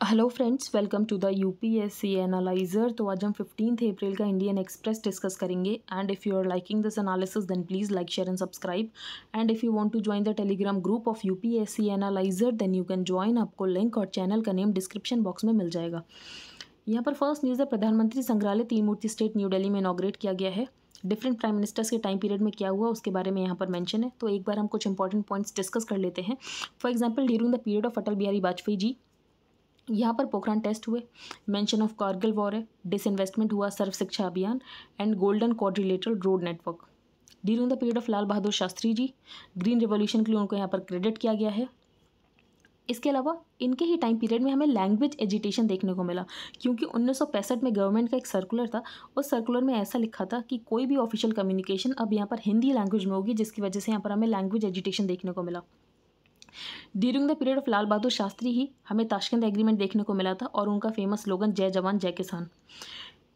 Hello friends welcome to the UPSC analyser तो आज हम फिफ्टीन अप्रैल का इंडियन एक्सप्रेस डिस्कस करेंगे. And if you are liking this analysis then please like share and subscribe and if you want to join the Telegram group of UPSC analyser then you can join आपको link और channel का name description box में मिल जाएगा. यहाँ पर first news है. Pradhanmantri Sangrahalaya Teen Murti state new Delhi में इनाग्रेट किया गया है. डिफरेंट प्राइम मिनिस्टर्स के टाइम पीरियड में क्या हुआ, उसके बारे में यहाँ पर मेंशन है. तो एक बार हम कुछ इंपॉर्टेंट पॉइंट्स डिस्कस कर लेते हैं. For example during the period of Atal Bihari Vajpayee ji यहाँ पर पोखरान टेस्ट हुए। मेंशन ऑफ़ कारगिल वॉर है। डिसइन्वेस्टमेंट हुआ Sarva Shiksha Abhiyan and golden quadrilateral road network during the period of Lal Bahadur Shastri ji green revolution के लिए उनको यहाँ पर क्रेडिट किया गया है। इसके अलावा इनके ही टाइम पीरियड में हमें लैंग्वेज एजुटेशन देखने को मिला, क्योंकि उन्नीस सौ पैंसठ में गवर्नमेंट का एक सर्कुलर था। उस सर्कुलर में ऐसा लिखा था कि कोई भी ऑफिशियल कम्युनिकेशन अब यहाँ पर हिंदी लैंग्वेज में होगी, जिसकी वजह से यहाँ पर हमें लैंग्वेज एजुटेशन देखने को मिला। During the period of Lal Bahadur Shastri ही हमें ताशकंद एग्रीमेंट देखने को मिला था और उनका फ़ेमस स्लोगन जय जवान, जय किसान।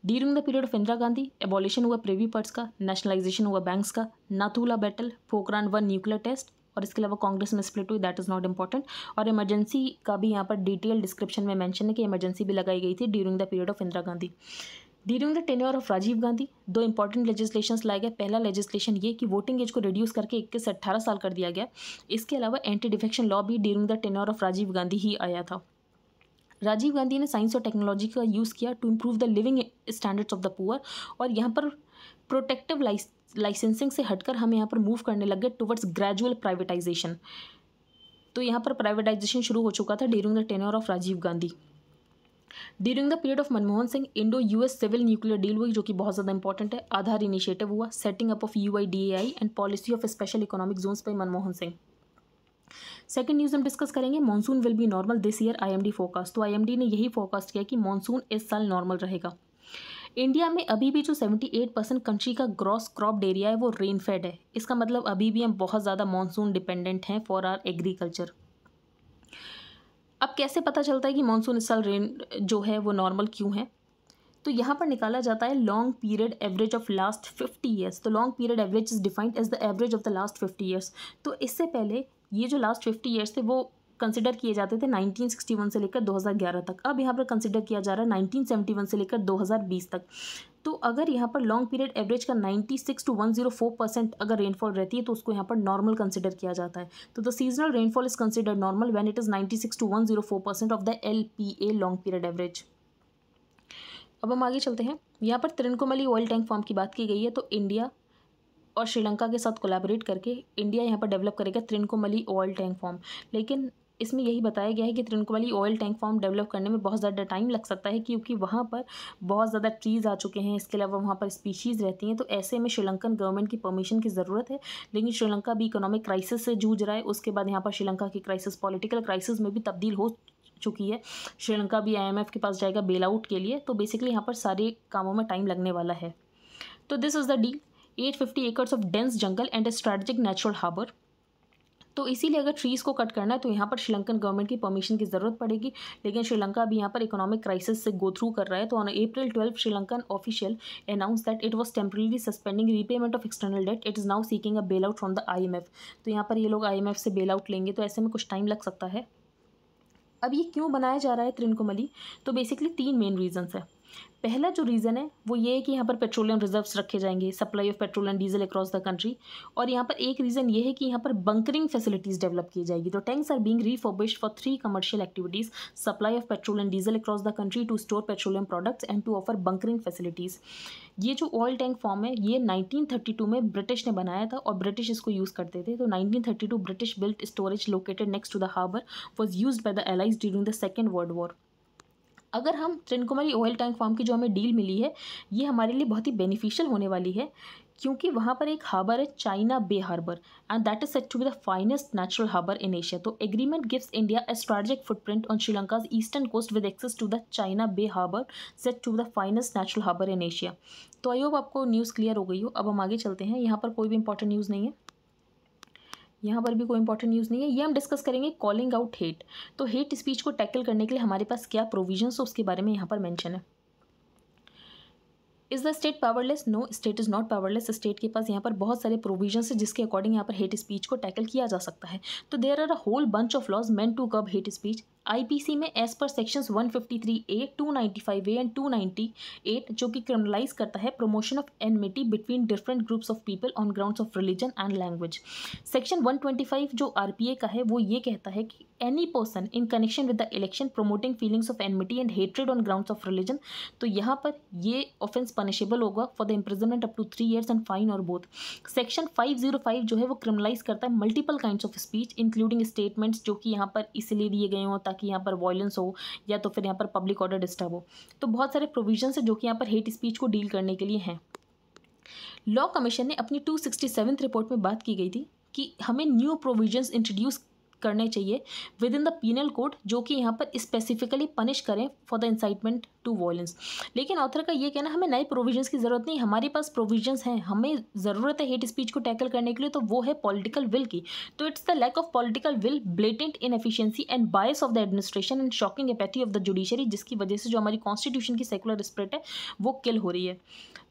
During the period of Indira Gandhi abolition हुआ प्रिवी पर्ट्स का नेशनलाइजेशन हुआ बैंक्स का, Nathu La battle Pokhran one nuclear test और इसके अलावा कांग्रेस में स्प्लिट हुई दैट इज़ नॉट इंपॉर्टेंट और इमरजेंसी का भी यहाँ पर डिटेल डिस्क्रिप्शन में मेंशन है कि इमरजेंसी भी लगाई गई थी during the period of Indira Gandhi. During the tenure of Rajiv Gandhi दो इंपॉर्टेंट लेजिस्लेशन लाए गए। पहला लेजिस्लेशन ये कि वोटिंग एज को रिड्यूस करके इक्कीस से अट्ठारह साल कर दिया गया। इसके अलावा एंटी डिफेक्शन लॉ भी during the tenure of Rajiv Gandhi ही आया था। राजीव गांधी ने साइंस और टेक्नोलॉजी का यूज़ किया to improve the living standards of the poor और यहाँ पर प्रोटेक्टिव लाइसेंसिंग से हटकर हम यहाँ पर मूव करने लग गए टुवर्ड्स ग्रेजुअल प्राइवेटाइजेशन तो यहाँ पर प्राइवेटाइजेशन शुरू हो चुका था during the tenure of Rajiv Gandhi during the period of Manmohan Singh Indo US civil nuclear deal हुई, जो कि बहुत ज़्यादा इंपॉर्टेंट है, आधार इनिशिएटिव हुआ setting up of you and policy of special economic zones by Manmohan Singh second news हम discuss करेंगे monsoon will be normal this year IMD forecast तो आईएमडी ने यही फोकास्ट किया कि मानसून इस साल नॉर्मल रहेगा। इंडिया में अभी भी जो 78 परसेंट कंट्री का ग्रॉस क्रॉप एरिया है, वो रेन फेड है। इसका मतलब अभी भी हम बहुत ज़्यादा मानसून डिपेंडेंट हैं फॉर आर एग्रीकल्चर अब कैसे पता चलता है कि मानसून इस साल रेन जो है, वो नॉर्मल क्यों है? तो यहाँ पर निकाला जाता है long period average of last fifty years तो long period average is defined as the average of the last fifty years तो इससे पहले ये जो लास्ट फिफ्टी ईयर्स थे, वो कंसिडर किए जाते थे 1961 से लेकर 2011 तक. अब यहाँ पर कंसिडर किया जा रहा है 1971 से लेकर 2020 तक. तो अगर यहाँ पर लॉन्ग पीरियड एवरेज का 96 टू 104 परसेंट अगर रेनफॉल रहती है तो उसको यहाँ पर नॉर्मल कंसिडर किया जाता है। तो the seasonal rainfall is consider normal when it is 96 to 104 percent of the L P A long period average अब हम आगे चलते हैं। यहाँ पर त्रिनकोमली ऑयल टैंक फॉर्म की बात की गई है तो इंडिया और श्रीलंका के साथ कोलैबोरेट करके इंडिया यहाँ पर डेवलप करेगा त्रिनकोमली ऑयल टैंक फॉर्म लेकिन इसमें यही बताया गया है कि Trincomalee oil tank farm develop करने में बहुत ज़्यादा टाइम लग सकता है क्योंकि वहाँ पर बहुत ज़्यादा ट्रीज़ आ चुके हैं। इसके अलावा वहाँ पर स्पीशीज़ रहती हैं। तो ऐसे में श्रीलंकन गवर्नमेंट की परमिशन की ज़रूरत है। लेकिन श्रीलंका भी इकोनॉमिक क्राइसिस से जूझ रहा है। उसके बाद यहाँ पर श्रीलंका की क्राइसिस पॉलिटिकल क्राइसिस में भी तब्दील हो चुकी है। श्रीलंका भी आईएमएफ के पास जाएगा बेल आउट के लिए। तो बेसिकली यहाँ पर सारे कामों में टाइम लगने वाला है। तो this is the deal at fifty acres of dense jungle and a strategic natural harbour तो इसीलिए अगर ट्रीज़ को कट करना है तो यहाँ पर श्रीलंकन गवर्नमेंट की परमिशन की ज़रूरत पड़ेगी। लेकिन श्रीलंका अभी यहाँ पर इकोनॉमिक क्राइसिस से गो थ्रू कर रहा है तो on April twelve Sri Lankan official announce that it was temporarily suspending repayment of external debt it is now seeking a bail out from the IMF तो यहाँ पर ये लोग आईएमएफ से बेल आउट लेंगे तो ऐसे में कुछ टाइम लग सकता है। अब ये क्यों बनाया जा रहा है त्रिनकोमली? तो बेसिकली तीन मेन रीजन्स है। पहला जो रीज़न है, वो ये है कि यहाँ पर पेट्रोलियम रिजर्व्स रखे जाएँगे supply of petrol and diesel across the country और यहाँ पर एक रीज़न ये है कि यहाँ पर बंकरिंग फैसिलिटीज़ डेवलप की जाएगी। तो tanks are being refurbished for three commercial activities supply of petrol and diesel across the country to store petroleum products and to offer bunkering facilities ये जो ऑयल टैंक फॉर्म है, ये 1932 में British ने बनाया था और ब्रिटिश इसको यूज़ करते थे। तो 1932 British built storage located next to the harbour was use by the allies during the Second World War अगर हम त्रिनकुमारी ऑयल टैंक फार्म की जो हमें डील मिली है, ये हमारे लिए बहुत ही बेनिफिशियल होने वाली है, क्योंकि वहाँ पर एक हार्बर है China Bay harbour and that is set to be the finest natural harbour in Asia तो agreement gives India a strategic footprint on Sri Lanka's eastern coast with access to the China Bay harbour set to the finest natural harbour in Asia तो I hope आपको news clear हो गई हो। अब हम आगे चलते हैं। यहाँ पर कोई भी इंपॉर्टेंट न्यूज़ नहीं है। यहाँ पर भी कोई इंपॉर्टेंट न्यूज़ नहीं है। ये हम डिस्कस करेंगे कॉलिंग आउट हेट तो हेट स्पीच को टैकल करने के लिए हमारे पास क्या प्रोविजंस उसके बारे में यहाँ पर मैंशन है। Is the state powerless no state is not powerless state के पास यहाँ पर बहुत सारे प्रोविज़न है जिसके अकॉर्डिंग यहाँ पर हेट स्पीच को टैकल किया जा सकता है। तो there are a whole bunch of laws meant to curb hate speech IPC में as per sections 153 A 295 A and 298 जो कि क्रिमिनलाइज करता है promotion of enmity between different groups of people on grounds of religion and language section 125 जो RPA का है, वो ये कहता है कि any person in connection with the election promoting feelings of enmity and hatred on grounds of religion तो यहाँ पर ये ऑफेंस पनिशेबल होगा for the imprisonment up to three years and fine और बोथ सेक्शन 505 जो है, वो क्रिमिनलाइज करता है multiple kind of speech including statements जो कि यहाँ पर इसलिए दिए गए हों यहाँ पर वॉयलेंस हो या तो फिर यहाँ पर पब्लिक ऑर्डर डिस्टर्ब हो। तो बहुत सारे प्रोविज़न है जो कि यहाँ पर हेट स्पीच को डील करने के लिए हैं। लॉ कमीशन ने अपनी टू रिपोर्ट में बात की गई थी कि हमें न्यू प्रोविजंस इंट्रोड्यूस करने चाहिए within the penal code जो कि यहाँ पर स्पेसिफिकली पनिश करें for the incitement to violence लेकिन ऑथर का ये कहना, हमें नए प्रोविजंस की ज़रूरत नहीं, हमारे पास प्रोविजंस हैं, हमें ज़रूरत है हेट स्पीच को टैकल करने के लिए तो वो है पॉलिटिकल विल की. तो it's the lack of political will blatant inefficiency and bias of the administration and shocking apathy of the judiciary जिसकी वजह से जो हमारी कॉन्स्टिट्यूशन की सेकुलर स्प्रिट है, वो किल हो रही है.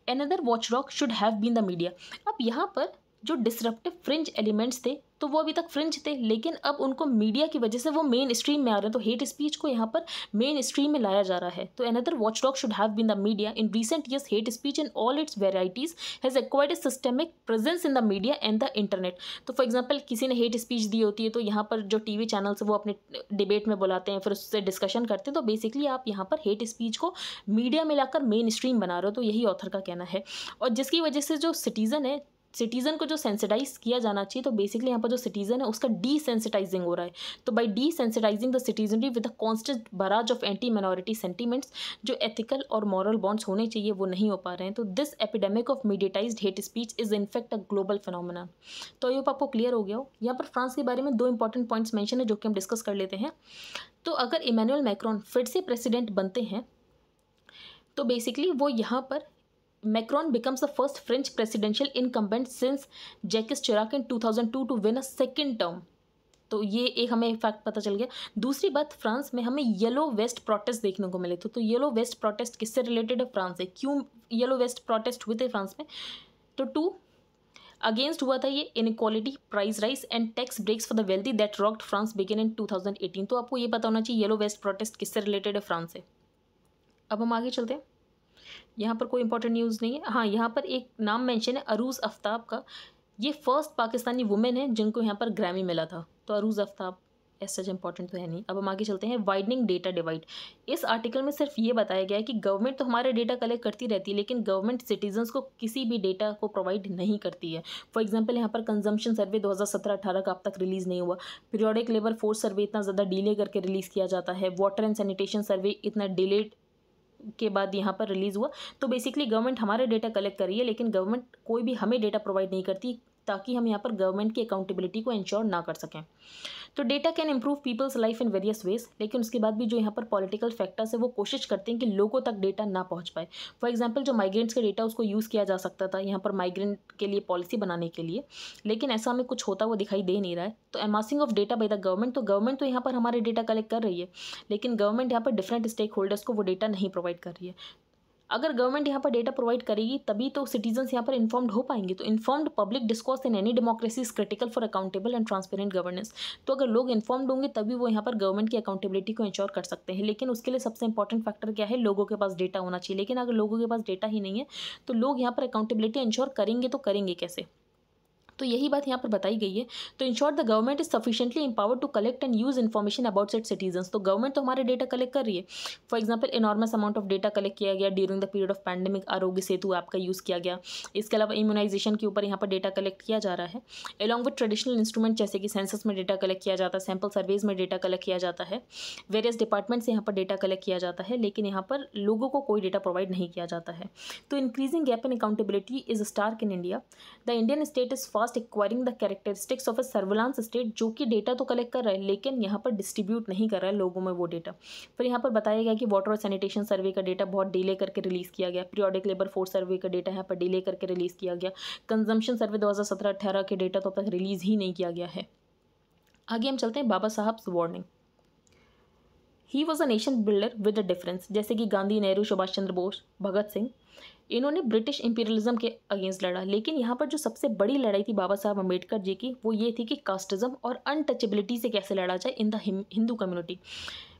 Another watch dog should have been the media अब यहाँ पर जो डिसरप्टिव फ्रिंज एलिमेंट्स थे तो वो अभी तक फ्रिंज थे, लेकिन अब उनको मीडिया की वजह से वो मेन स्ट्रीम में आ रहे हैं। तो हेट स्पीच को यहाँ पर मेन स्ट्रीम में लाया जा रहा है। तो another watch dog should have been the media in recent years hate speech in all its varieties has acquired a systemic presence in the media and the internet तो फॉर एग्ज़ाम्पल किसी ने hate speech दी होती है तो यहाँ पर जो T V channels वो अपने डिबेट में बुलाते हैं, फिर उससे डिस्कशन करते हैं। तो बेसिकली आप यहाँ पर हेट स्पीच को मीडिया में लाकर मेन स्ट्रीम बना रहे हो तो यही ऑथर का कहना है। और जिसकी वजह से जो सिटीज़न है सिटीज़न को जो सेंसिटाइज किया जाना चाहिए तो बेसिकली यहाँ पर जो सिटीज़न है, उसका डी सेंसिटाइजिंग हो रहा है। तो by desensitizing the citizenry with a constant barrage of anti minority sentiments जो एथिकल और मॉरल बॉन्ड्स होने चाहिए, वो नहीं हो पा रहे हैं। तो this epidemic of mediatised hate speech is in fact a global phenomena तो ये आपको क्लियर हो गया हो। यहाँ पर फ्रांस के बारे में दो इंपॉर्टेंट पॉइंट्स मैंशन है, जो कि हम डिस्कस कर लेते हैं। तो अगर इमानुअल मैक्रॉन फिर से प्रेसिडेंट बनते हैं तो बेसिकली वो यहाँ पर Macron becomes the first French presidential incumbent since Jacques Chirac in 2002 to win a second term. तो ये एक हमें फैक्ट पता चल गया। दूसरी बात, फ्रांस में हमें येलो वेस्ट प्रोटेस्ट देखने को मिले थे। तो येलो वेस्ट प्रोटेस्ट किससे रिलेटेड है? फ्रांस से। क्यों येलो वेस्ट प्रोटेस्ट हुए थे फ्रांस में? तो टू अगेंस्ट हुआ था ये inequality price rise and tax breaks for the wealthy that rocked France begin in 2018 तो आपको ये पता होना चाहिए येलो वेस्ट प्रोटेस्ट किससे रिलेटेड है? फ्रांस से। अब हम आगे चलते हैं। यहाँ पर कोई इंपॉर्टेंट न्यूज़ नहीं है। हाँ यहाँ पर एक नाम मेंशन है, अरूज आफ्ताब का। ये फ़र्स्ट पाकिस्तानी वुमेन है, जिनको यहाँ पर ग्रैमी मिला था। तो अरूज आफ्ताब ऐसा सच इंपॉर्टेंट तो है नहीं। अब हम आगे चलते हैं वाइडनिंग डेटा डिवाइड इस आर्टिकल में सिर्फ़ ये बताया गया है कि गवर्नमेंट तो हमारे डेटा कलेक्ट करती रहती है, लेकिन गवर्नमेंट सिटीजन्स को किसी भी डेटा को प्रोवाइड नहीं करती है। फॉर एग्ज़ाम्पल यहाँ पर कंजम्पशन सर्वे दो हज़ार सत्रह अठारह का अब तक रिलीज़ नहीं हुआ। पीरियोडिक लेबर फोर्स सर्वे इतना ज़्यादा डिले करके रिलीज़ किया जाता है। वाटर एंड सैनिटेशन सर्वे इतना डिलेड के बाद यहाँ पर रिलीज़ हुआ। तो बेसिकली गवर्नमेंट हमारे डेटा कलेक्ट कर रही है, लेकिन गवर्नमेंट कोई भी हमें डेटा प्रोवाइड नहीं करती ताकि हम यहाँ पर गवर्नमेंट की अकाउंटेबिलिटी को इंश्योर ना कर सकें। तो data can improve people's life in various ways लेकिन उसके बाद भी जो यहाँ पर पॉलिटिकल फैक्टर्स है, वो कोशिश करते हैं कि लोगों तक डेटा ना पहुँच पाए। फॉर एग्ज़ाम्पल जो माइग्रेंट्स का डेटा उसको यूज़ किया जा सकता था यहाँ पर माइग्रेंट के लिए पॉलिसी बनाने के लिए, लेकिन ऐसा हमें कुछ होता हुआ दिखाई दे नहीं रहा है। तो amassing of data by the government तो गवर्नमेंट तो यहाँ पर हमारे डेटा कलेक्ट कर रही है, लेकिन गवर्नमेंट यहाँ पर डिफरेंट स्टेक होल्डर्स को वो डेटा नहीं प्रोवाइड कर रही है। अगर गवर्नमेंट यहाँ पर डेटा प्रोवाइड करेगी, तभी तो सिटीजन्स यहाँ पर इन्फॉर्म्ड हो पाएँगे। तो informed public discourse in any democracy is critical for accountable and transparent governance तो अगर लोग इन्फॉर्म्ड होंगे, तभी वो यहाँ पर गवर्नमेंट की अकाउंटेबिलिटी को इंश्योर कर सकते हैं। लेकिन उसके लिए सबसे इंपॉर्टेंट फैक्टर क्या है? लोगों के पास डेटा होना चाहिए। लेकिन अगर लोगों के पास डेटा ही नहीं है तो लोग यहाँ पर अकाउंटेबिलिटी इंश्योर करेंगे तो करेंगे कैसे? तो यही बात यहाँ पर बताई गई है। तो in short the government is sufficiently empowered to collect and use information about set citizen तो गवर्नमेंट तो हमारे डेटा कलेक्ट कर रही है। For example enormous amount of data collect किया गया during the period of pandemic Aarogya Setu app का use किया गया। इसके अलावा इम्यूनाइजेशन के ऊपर यहाँ पर डेटा कलेक्ट किया जा रहा है। अलॉन्ग विद ट्रेडिशनल इंस्ट्रूमेंट जैसे कि सेंसस में डेटा कलेक्ट किया जाता है सैंपल सर्वेज में डेटा कलेक्ट किया जाता है। वेरियस डिपार्टमेंट से यहाँ पर डेटा कलेक्ट किया जाता है, लेकिन यहाँ पर लोगों को कोई डेटा प्रोवाइड नहीं किया जाता है। तो increasing gap in accountability is stark in India the Indian state is fast acquiring the characteristics of a surveillance state जो कि डेटा तो कलेक्ट कर रहा है, लेकिन यहाँ पर डिस्ट्रीब्यूट नहीं कर रहा है लोगों में वो डेटा फिर यहाँ पर बताया गया कि वाटर और सैनिटेशन सर्वे का डेटा बहुत डिले करके रिलीज़ किया गया। पीरियोडिक लेबर फोर्स सर्वे का डेटा यहाँ पर डिले करके रिलीज़ किया गया। कंजम्पशन सर्वे दो हज़ार के डेटा तो अब तक रिलीज़ ही नहीं किया गया है। आगे हम चलते हैं Baba Saheb warning he was a nation builder with a difference जैसे कि गांधी नेहरू सुभाष चंद्र बोस, भगत सिंह। इन्होंने ब्रिटिश इंपीरियलिज्म के अगेंस्ट लड़ा। लेकिन यहाँ पर जो सबसे बड़ी लड़ाई थी बाबा साहब अंबेडकर जी की, वो ये थी कि कास्टिज्म और अनटचेबिलिटी से कैसे लड़ा जाए इन द हिंदू कम्युनिटी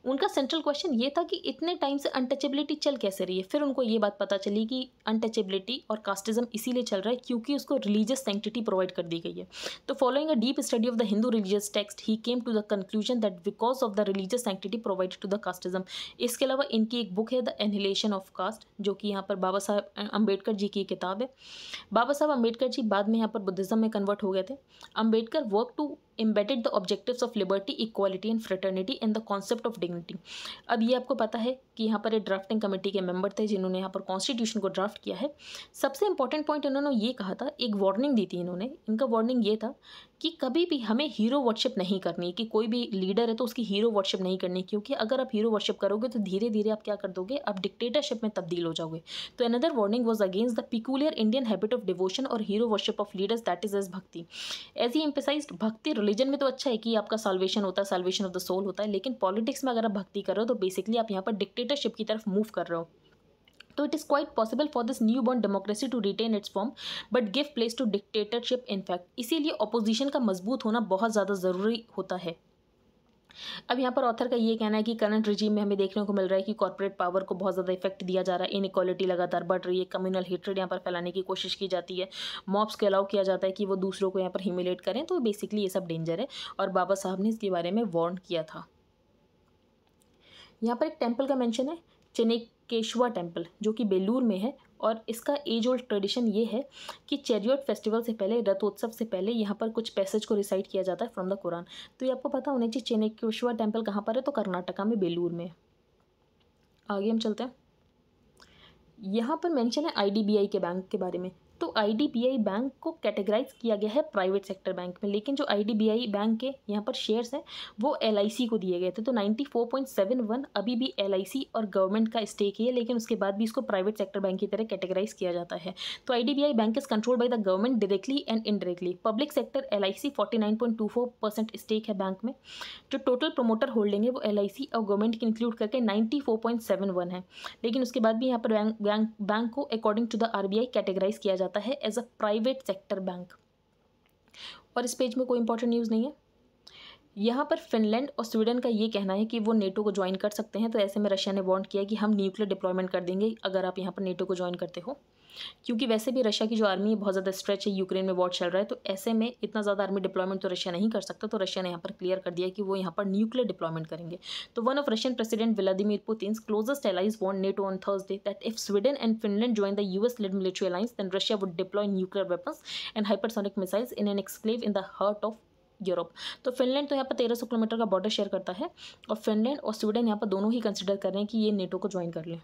उनका सेंट्रल क्वेश्चन ये था कि इतने टाइम से अनटचेबिलिटी चल कैसे रही है? फिर उनको ये बात पता चली कि अनटचेबिलिटी और कास्टिज्म इसीलिए चल रहा है क्योंकि उसको रिलीजियस सेंटिटी प्रोवाइड कर दी गई है। तो following a deep study of the Hindu religious text he came to the conclusion that because of the religious sanctity provide to the casteism इसके अलावा इनकी एक बुक है द एनहिलेशन ऑफ़ कास्ट जो कि यहाँ पर बाबा साहब अंबेडकर जी की किताब है। बाबा साहब अंबेडकर जी बाद में यहाँ पर बुद्धिज्म में कन्वर्ट हो गए थे। Ambedkar work to embedded the objectives of liberty, equality and fraternity in the concept of dignity. अब ये आपको पता है कि यहाँ पर ड्राफ्टिंग कमेटी के मेंबर थे जिन्होंने यहाँ पर कॉन्स्टिट्यूशन को ड्राफ्ट किया है। सबसे इंपॉर्टेंट पॉइंट इन्होंने ये कहा था, एक वार्निंग दी थी इन्होंने। इनका वार्निंग ये था कि कभी भी हमें हीरो वर्शिप नहीं करनी, कि कोई भी लीडर है तो उसकी हीरो वर्शिप नहीं करनी, क्योंकि अगर आप हीरो वर्शिप करोगे तो धीरे धीरे आप क्या कर दोगे? आप डिक्टेटरशिप में तब्दील हो जाओगे। तो another warning was against the peculiar Indian habit of devotion और hero worship of leaders that is as bhakti as he emphasise bhakti religion में तो अच्छा है कि आपका साल्वेशन होता है साल्वेशन ऑफ़ द सोल होता है, लेकिन पॉलिटिक्स में अगर आप भक्ति कर तो बेसिकली आप यहाँ पर डिक्टेटरशिप की तरफ़ मूव कर रहे हो। तो it is quite possible for this new born democracy to retain its form but give place to dictatorship in fact इसीलिए अपोजिशन का मज़बूत होना बहुत ज़्यादा ज़रूरी होता है। अब यहाँ पर ऑथर का ये कहना है कि करंट रिजीम में हमें देखने को मिल रहा है कि कॉर्पोरेट पावर को बहुत ज़्यादा इफ़ेक्ट दिया जा रहा है। इनक्वालिटी लगातार बढ़ रही है कम्युनल हेट्रेड यहाँ पर फैलाने की कोशिश की जाती है। मॉब्स के अलाउ किया जाता है कि वो दूसरों को यहाँ पर हिमिलेट करें तो बेसिकली ये सब डेंजर है, और बाबा साहब ने इसके बारे में वार्न किया था। यहाँ पर एक टेंपल का मैंशन है चेनेकेशवा टेंपल जो कि बेलूर में है। और इसका एज ओल्ड ट्रेडिशन ये है कि चेरियोट फेस्टिवल से पहले, रथोत्सव से पहले यहाँ पर कुछ पैसेज को रिसाइट किया जाता है फ्रॉम द कुरान। तो ये आपको पता होना चाहिए, चेनेकेश्वर टेंपल कहाँ पर है? तो कर्नाटका में, बेलूर में। आगे हम चलते हैं। यहाँ पर मेंशन है आईडीबीआई के बैंक के बारे में। तो आईडीबीआई बैंक को कैटेगराइज किया गया है प्राइवेट सेक्टर बैंक में, लेकिन जो आईडीबीआई बैंक के यहाँ पर शेयर्स हैं, वो एलआईसी को दिए गए थे। तो 94.71 अभी भी एलआईसी और गवर्नमेंट का स्टेक ही है, लेकिन उसके बाद भी इसको प्राइवेट सेक्टर बैंक की तरह कैटेगराइज किया जाता है। तो IDBI bank is control by the government directly and indirectly public sector L I stake है बैंक में। जो टोटल प्रोमोटर होल्डिंग है, वो LIC और गवर्नमेंट की इंक्लूड करके नाइन्टी है। लेकिन उसके बाद भी यहाँ पर बैंक बैंक को according to the R categorise किया जाता जाता है as a private sector bank और इस पेज में कोई इंपॉर्टेंट न्यूज़ नहीं है। यहाँ पर फिनलैंड और स्वीडन का ये कहना है कि वो नेटो को ज्वाइन कर सकते हैं तो ऐसे में रशिया ने वॉन्ट किया कि हम न्यूक्लियर डिप्लॉयमेंट कर देंगे, अगर आप यहाँ पर नेटो को ज्वाइन करते हो। क्योंकि वैसे भी रशिया की जो आर्मी है, बहुत ज़्यादा स्ट्रेच है यूक्रेन में वॉर चल रहा है तो ऐसे में इतना ज़्यादा आर्मी डिप्लॉयमेंट तो रशिया नहीं कर सकता तो रशिया ने यहाँ पर क्लियर कर दिया कि वो यहाँ पर न्यूक्लियर डिप्लॉयमेंट करेंगे। तो one of Russian president Vladimir Putin closest allies warned NATO on Thursday that if Sweden and Finland join the US led military alliance then Russia would deploy nuclear weapons and hypersonic missiles in an exclave in the heart of Europe तो Finland तो यहाँ पर तेरह सौ kilometre का border share करता है और फिनलैंड और स्वीडन यहाँ पर दोनों ही कंसिडर कर रहे हैं कि ये नेटो को ज्वाइन कर लें।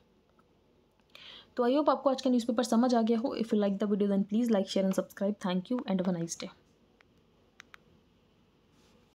तो आई होप आपको आज का न्यूज़पेपर समझ आ गया हो। If you like the video then please like share and subscribe thank you and a nice day